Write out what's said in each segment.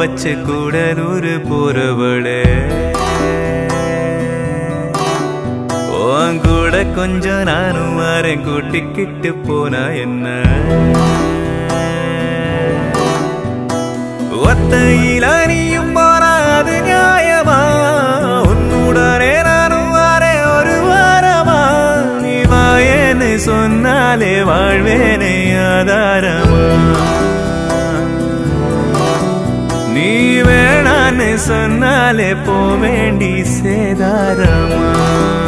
வச்சு கூடலூர் போறவளே உன் கூட கொஞ்சம் நானும் வரேன் கூட்டிக்கிட்டு போனா என்ன ஒத்தையில நீயும் போறாது நியாயமா உன்னுடனே நானும் வரே ஒரு வாரமா நீ வாயேன்னு சொன்னாலே வாழ்வேனே ஆதாரமா சொன்னாலே போவேண்டி சேதாரமா?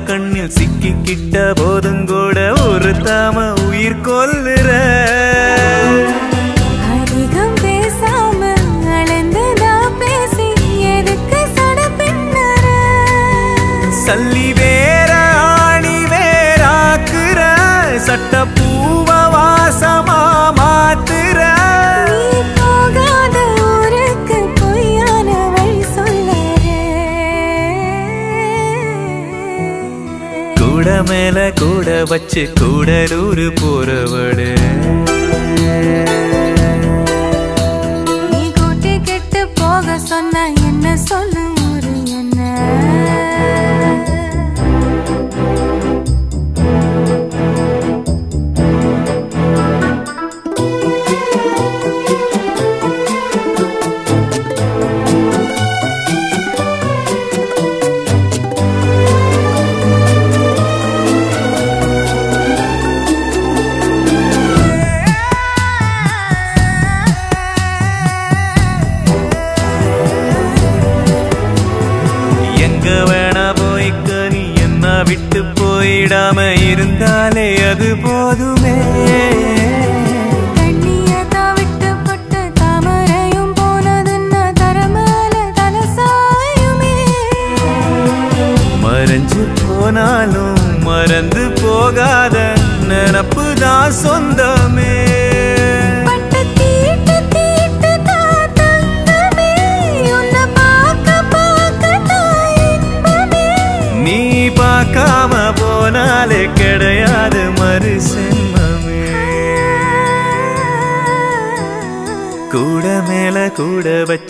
கண்ணில் சிக்கிக்கிட்ட போதும் கூட ஒரு தாம உயிர் கொல்லு മേലെ കൂടെ വച്ച് കൂടെ ഒരു പൂരവട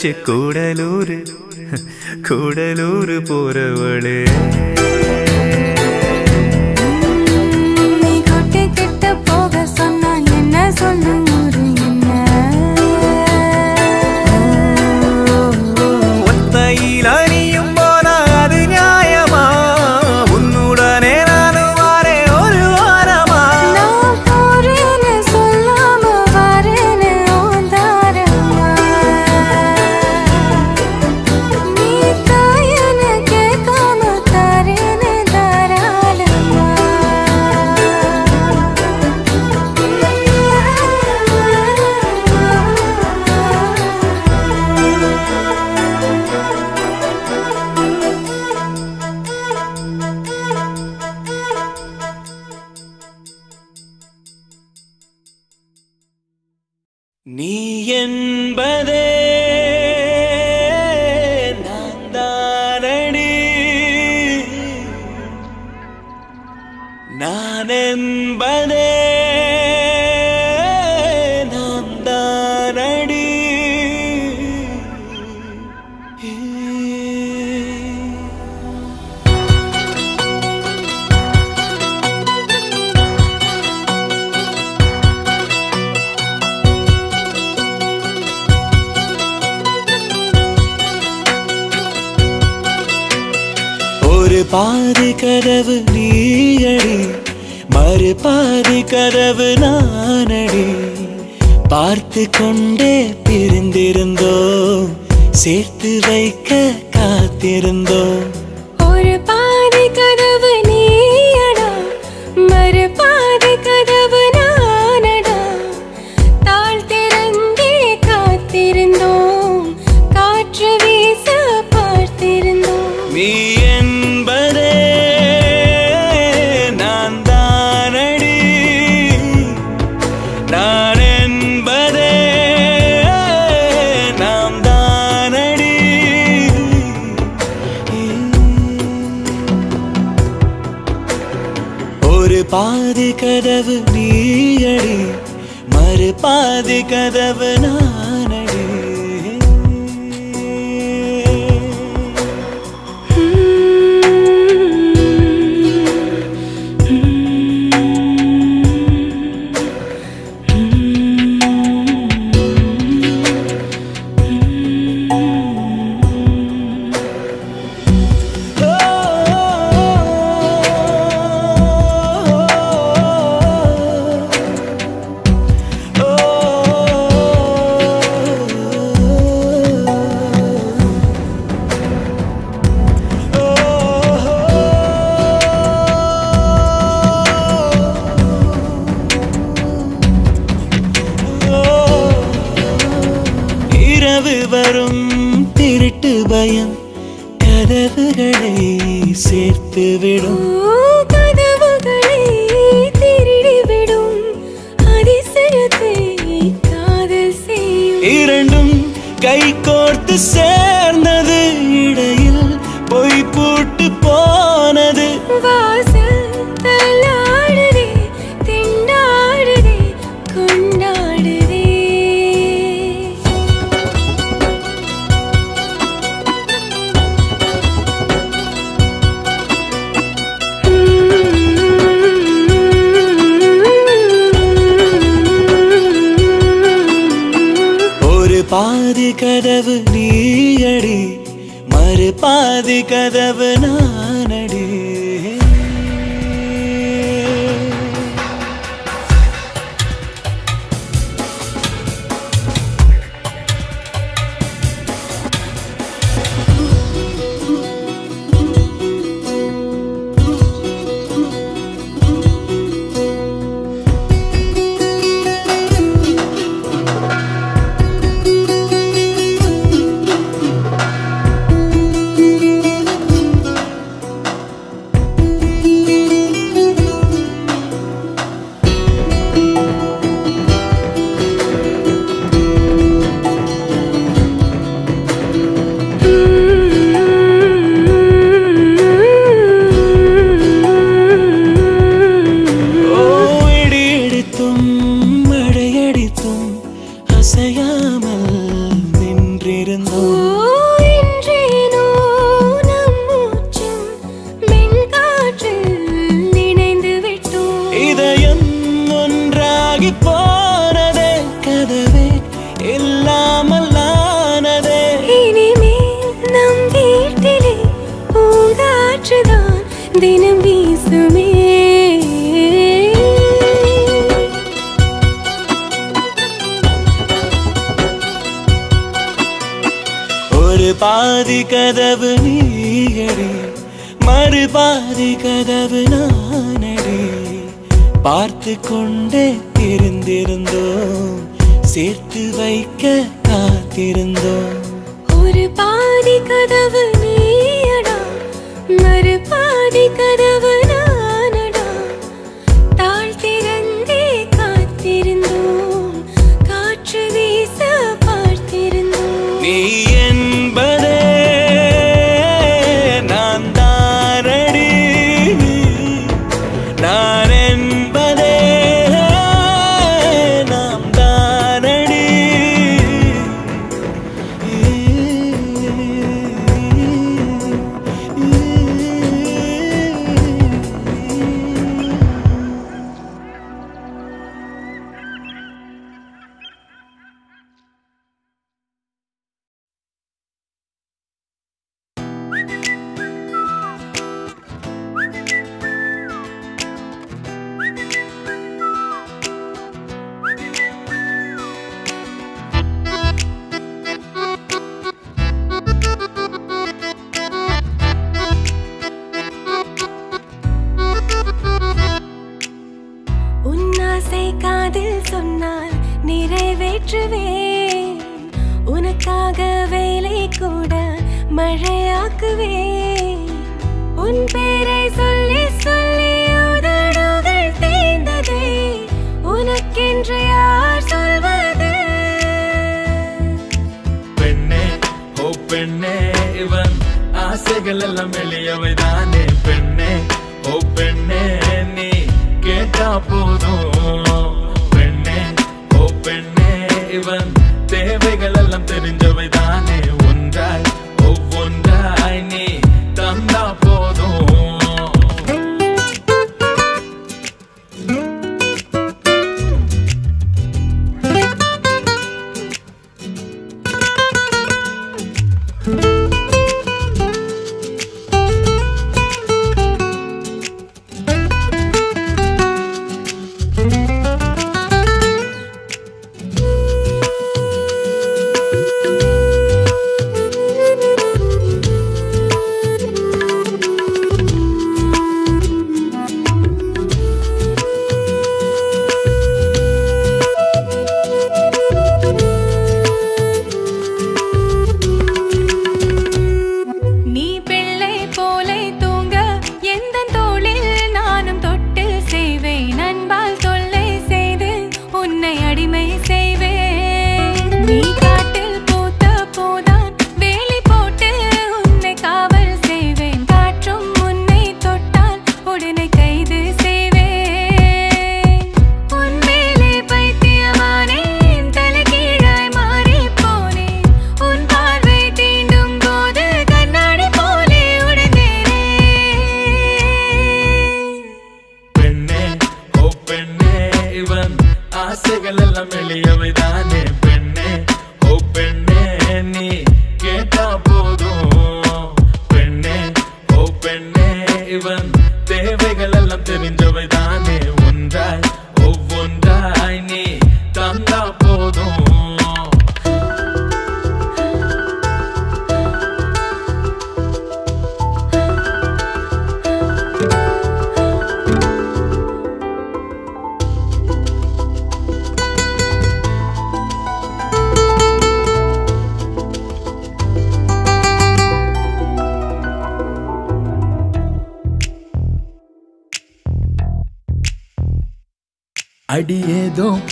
చెక్కూడలు கதவு நீயடி. மறு பாதி கதவு நான்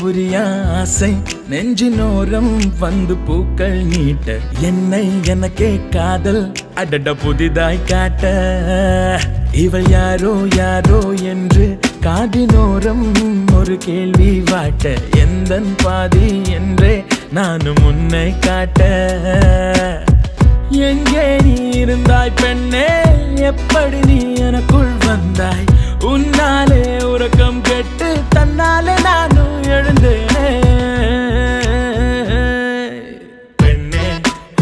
புரிய ஆசை நெஞ்சினோரம் வந்து பூக்கள் நீட்ட. என்னை எனக்கே காதல் அடட புதிதாய் காட்ட. இவள் யாரோ யாரோ என்று காதினோரம் ஒரு கேள்வி வாட்ட. எந்த பாதி என்றே நானும் உன்னை காட்ட. எங்கே நீ இருந்தாய் பெண்ணே எப்படி நீ எனக்குள் வந்தாய்? உன்னாலே உறக்கம் கெட்டு தன்னாலே நான் எழுந்தேனே. பெண்ணே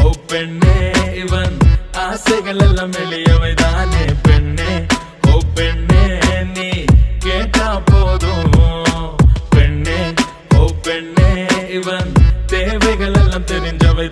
ஓ பெண்ணே இவன் ஆசைகள் எல்லாம் வெளியவை தானே பெண்ணே ஓ பெண்ணே தேவைகள் எல்லாம் தெரிஞ்சவை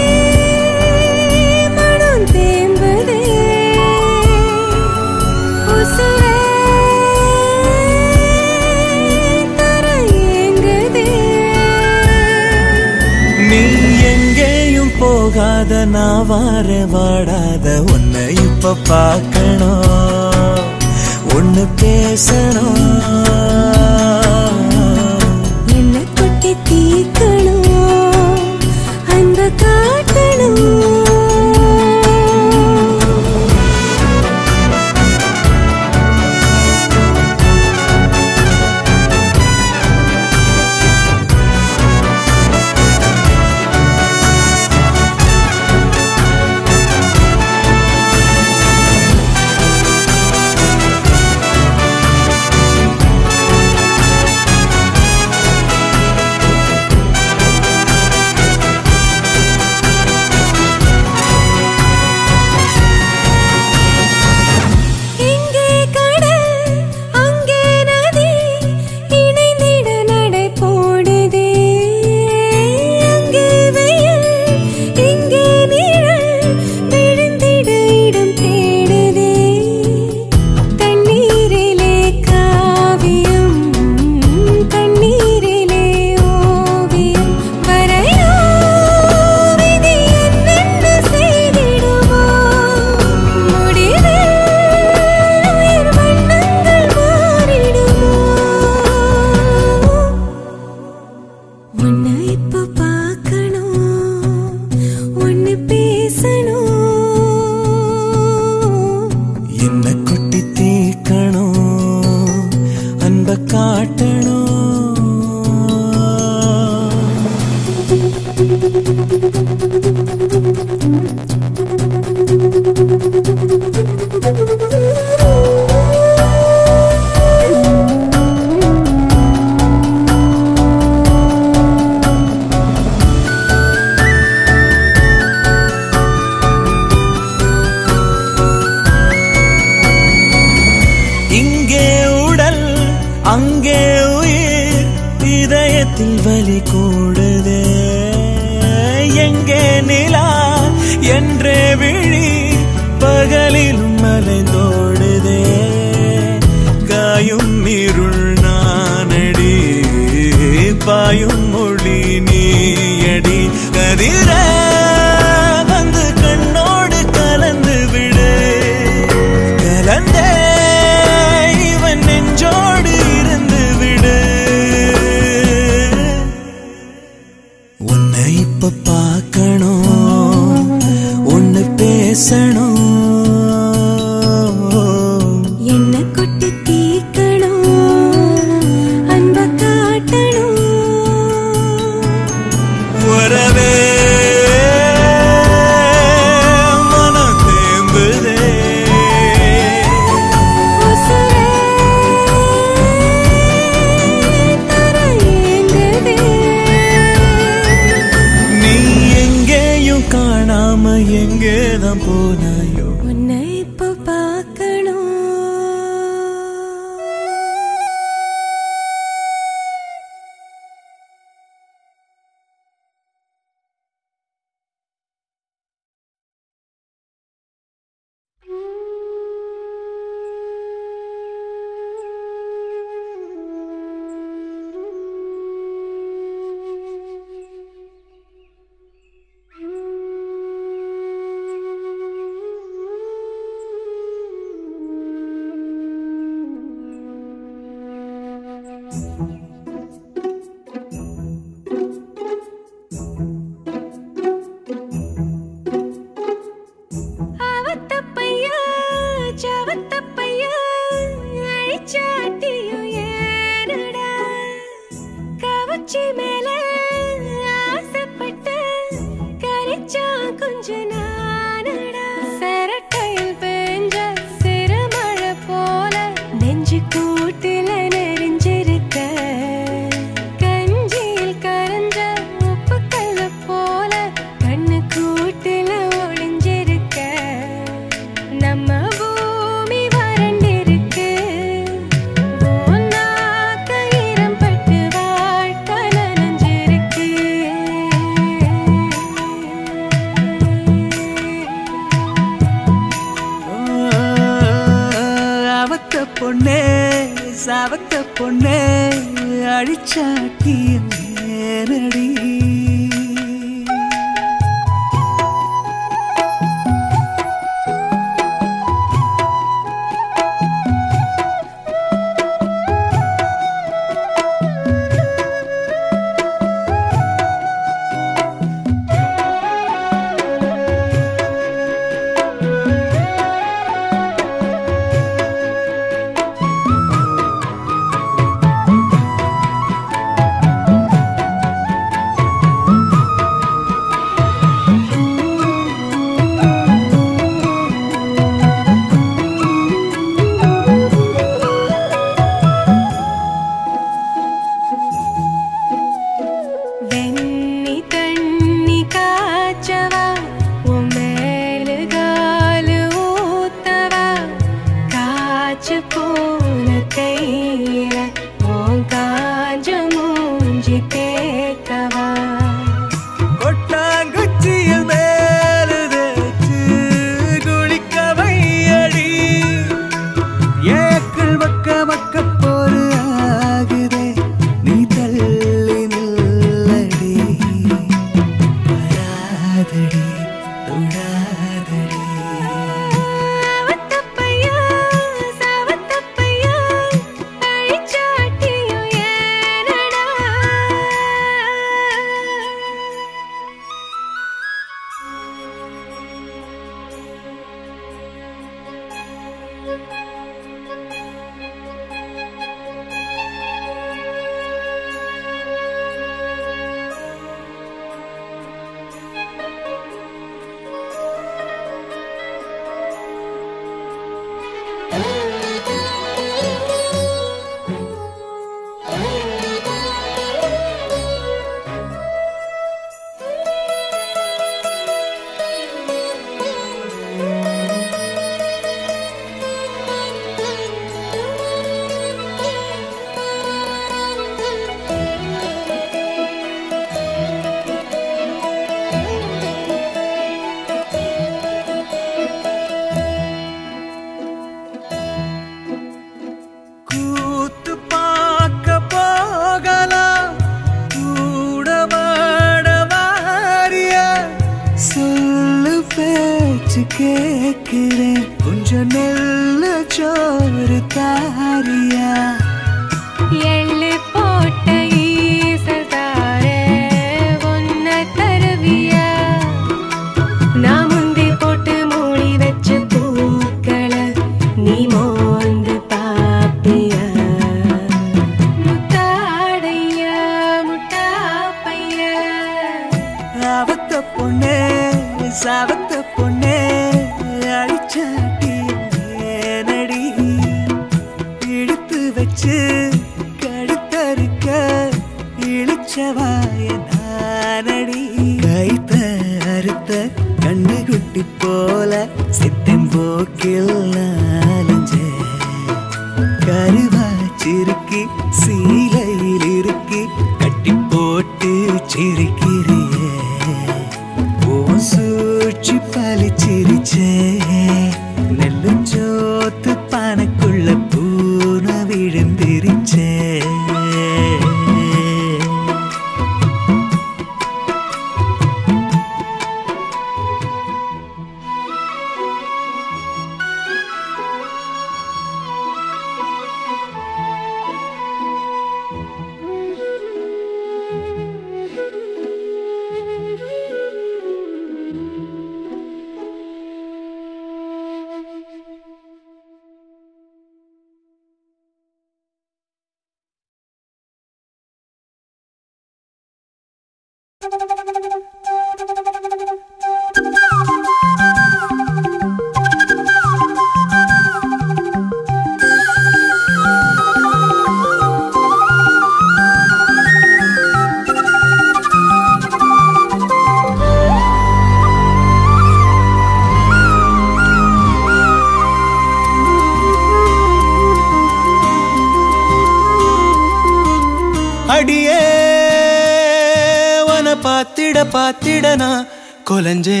கொலஞ்சேனே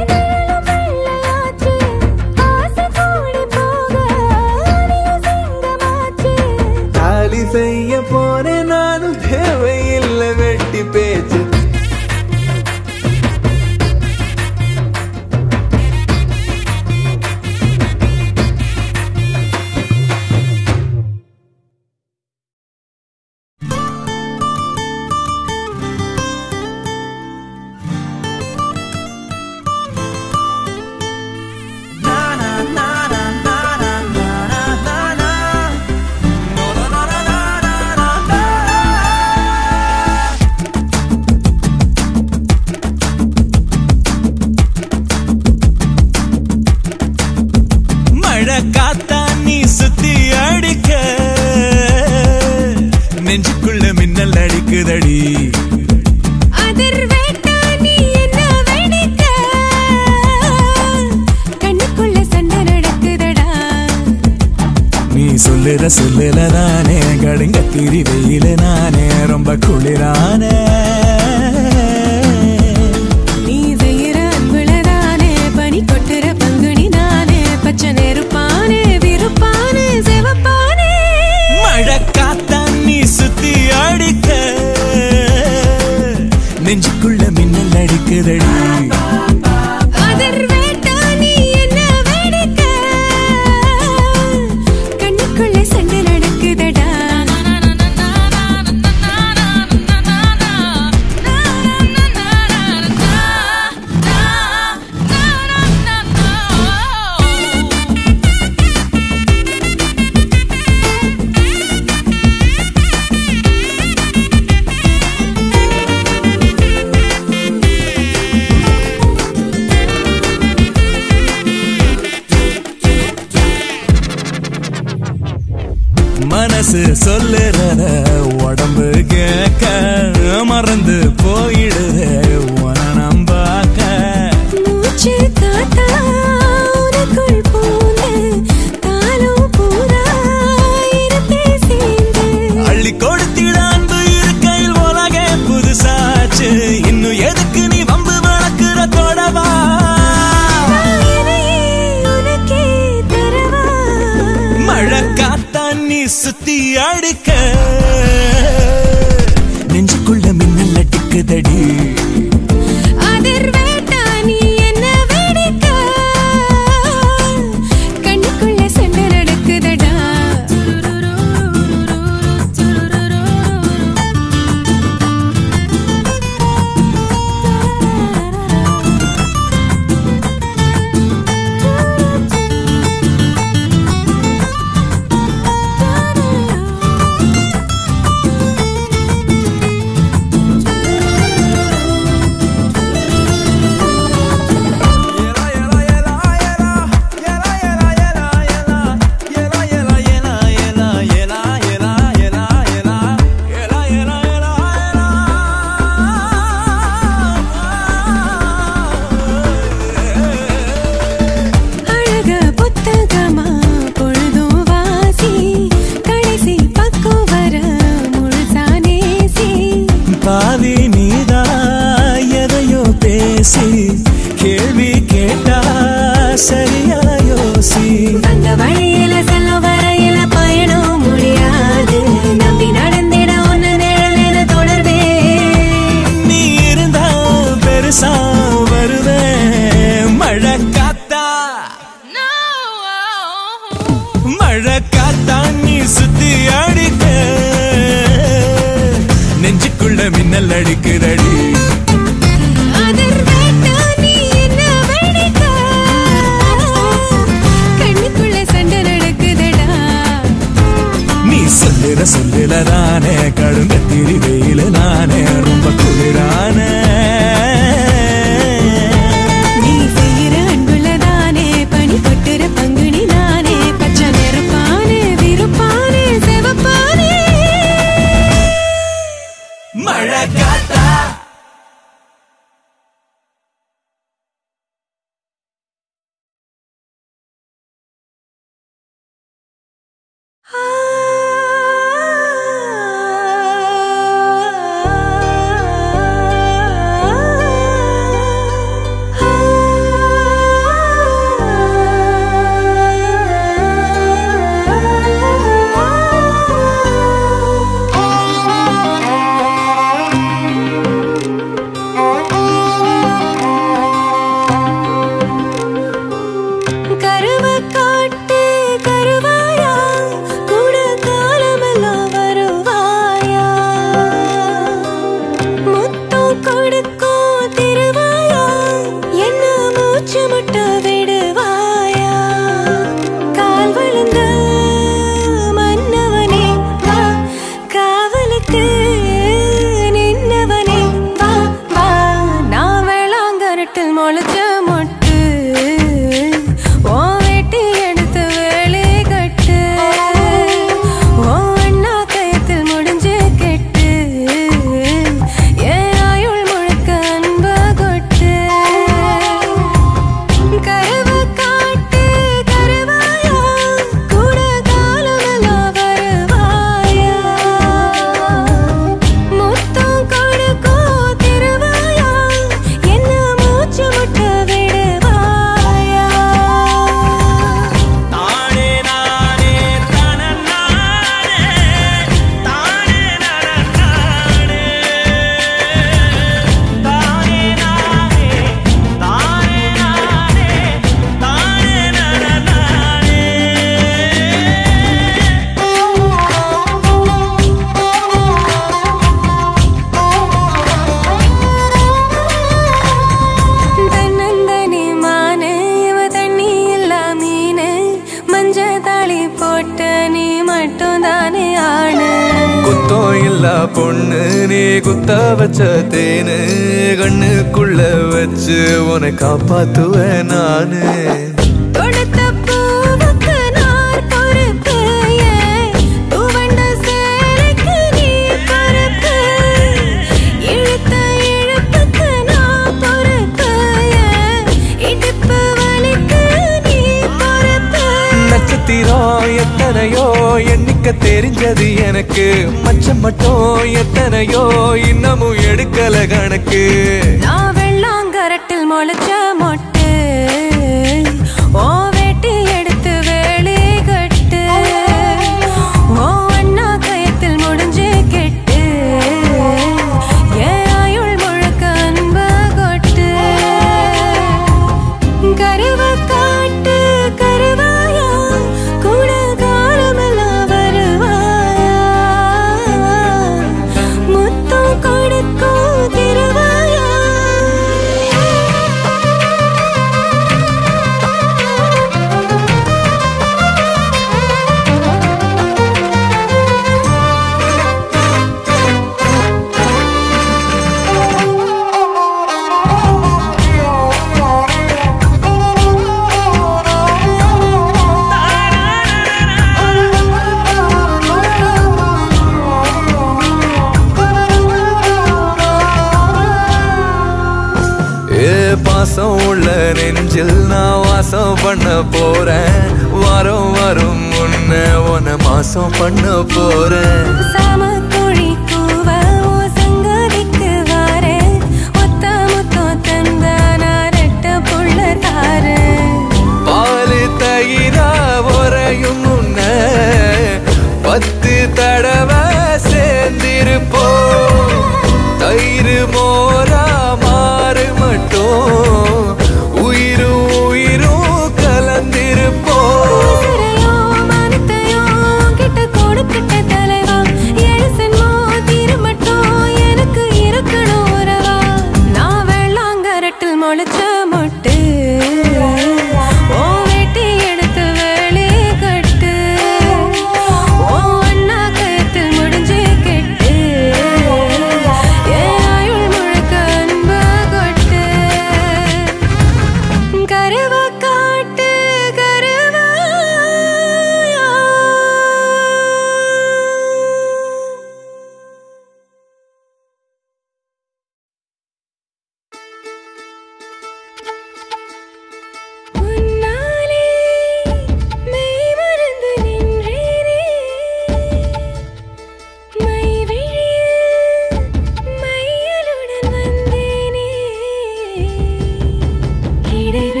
இடைவே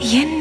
என்ன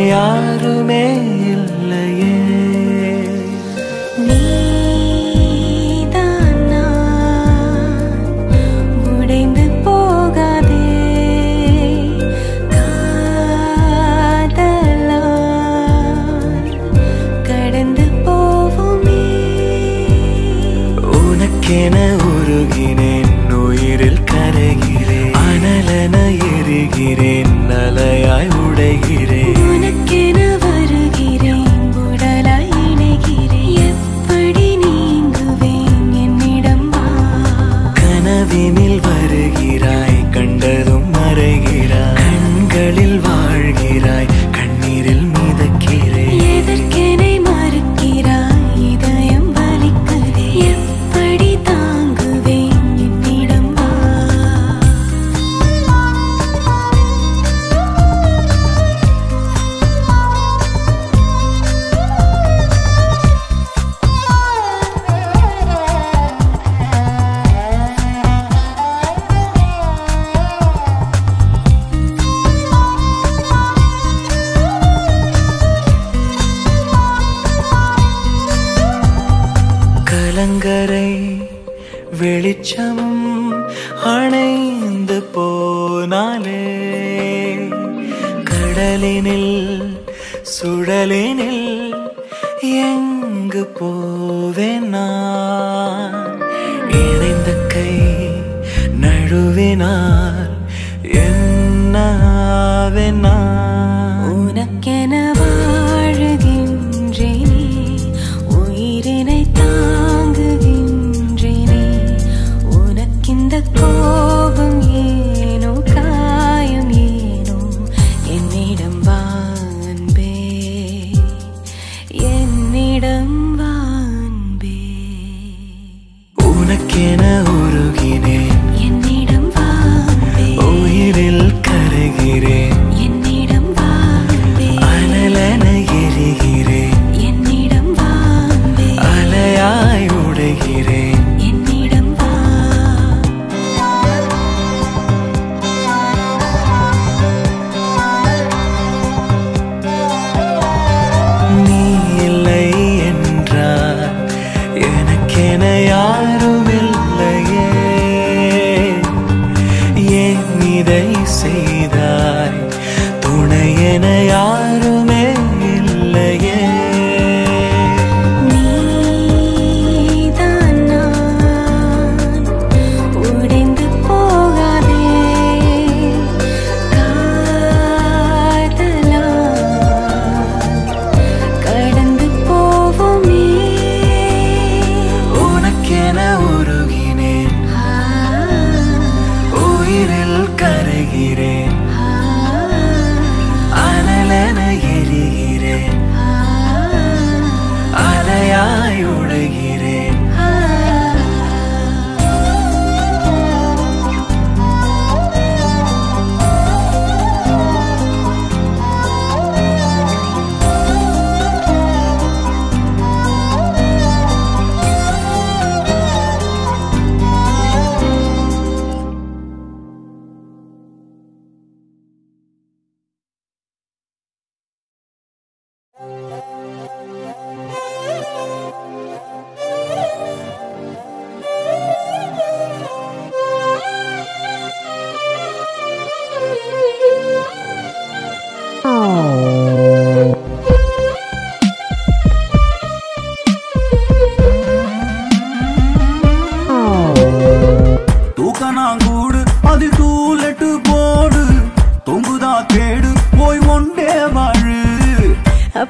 यार मेरे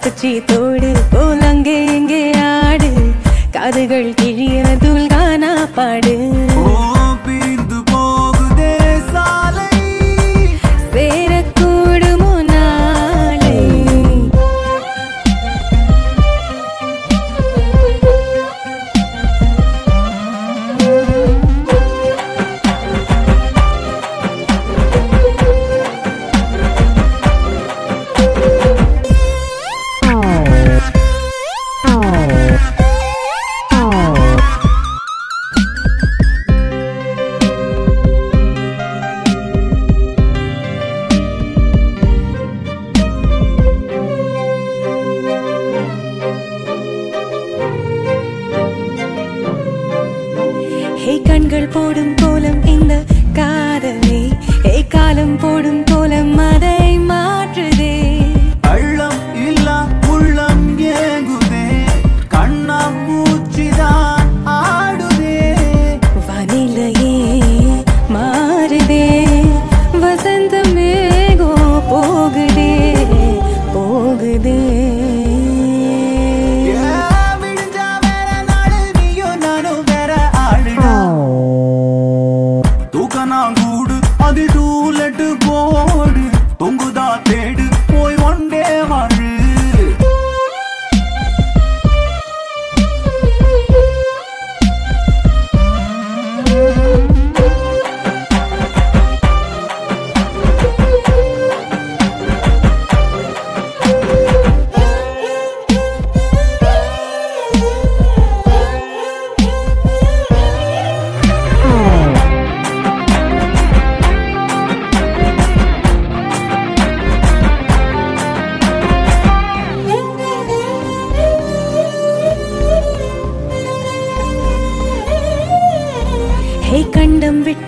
அப்பச்சி தோடு போல் அங்கே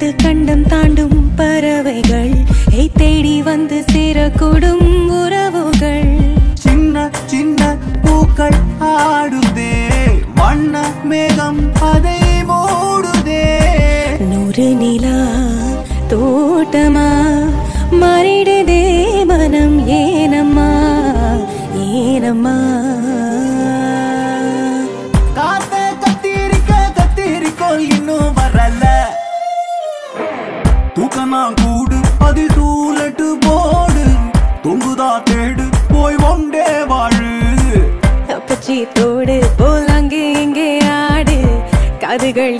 கண்டம் விட்டு கண்டம் தாண்டும் பறவைகள். ஹே தேடி வந்து சேரக்கூடும் உறவுகள். சின்ன சின்ன பூக்கள் ஆடுதே. வண்ண மேகம் அதை மூடுதே. நூறு நிலா தோட்டமா காதுகள்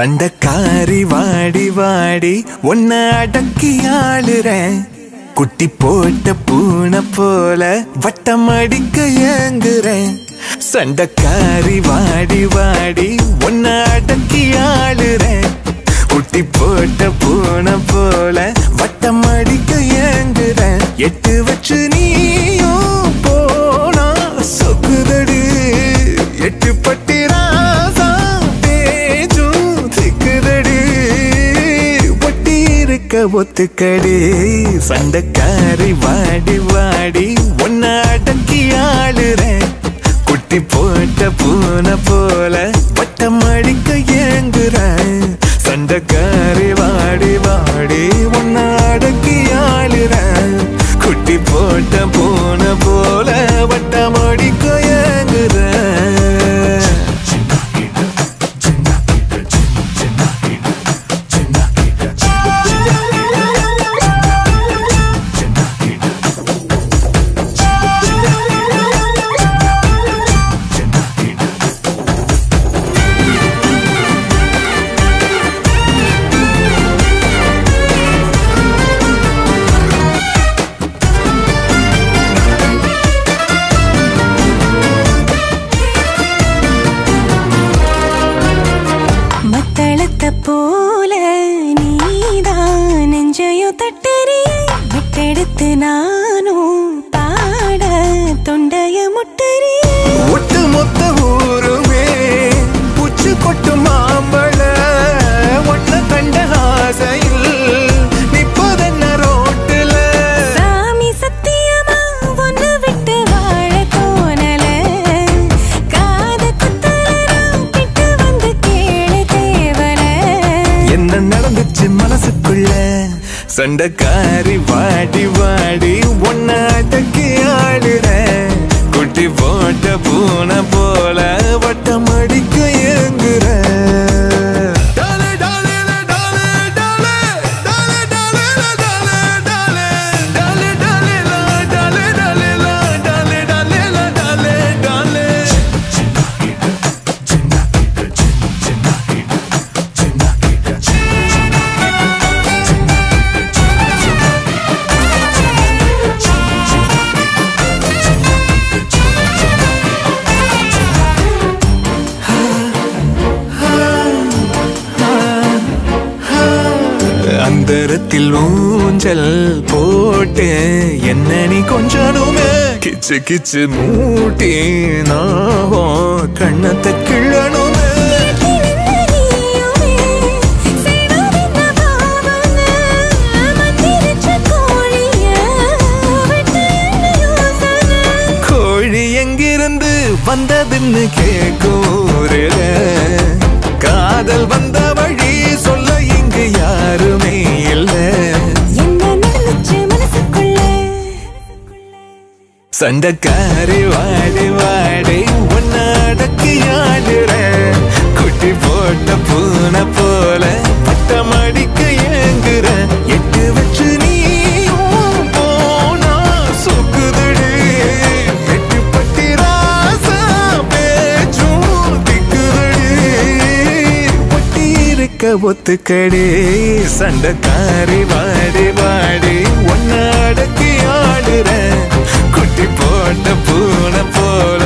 சண்டக்காரி வாடி வாடி உன்னை அடக்கி ஆளுறேன். குட்டி போட்ட பூனை போல வட்டம் அடிக்க ஏங்குறேன். சண்டக்காரி வாடி வாடி உன்னை அடக்கி ஆளுறேன். குட்டி போட்ட பூனை போல வட்டம் அடிக்க ஏங்குறேன். எட்டு வச்சு நீயும் போனா சொக்குதடி. எட்டு பட்டி ஒத்துக்கடி. சண்டக்காரி வாடி வாடி ஒன்ன அடக்கி ஆளுறேன். குட்டி போட்ட பூனை போல வட்டம் அடிக்க ஏங்குறேன். சண்டக்காரி என்ன நடந்துச்சு மனசுக்குள்ள. சண்டக்காரி வாடி வாடி ஒன்ன அடக்கி ஆடுற குட்டி போட்ட பூனை போல வட்டம் அடிக்க ஏங்குற கழுத்தில் ஊஞ்சல் போட்டு என்ன நீ கொஞ்சனுமே. கிச்சு கிச்சு மூட்டி நாவோ கண்ணத்தை கிள்ளணுமே. கோழி எங்கிருந்து வந்ததுன்னு கேட்டு சண்டக்காரி வாடி வாடி உன்னை அடக்கி ஆடுற குட்டி போட்ட பூனை போல பட்டம் அடிக்க ஏங்குற? எட்டு வச்சு நீ போனா சொக்குதடி. எட்டு பட்டி ராசா பேச்சும் திக்குதடி. ஒட்டி இருக்க ஒத்துக்கடி சண்டைக்காரி வாடி வாடி ஒன்ன அடக்கி ஆடுற குட்டி போட்ட பூனை போல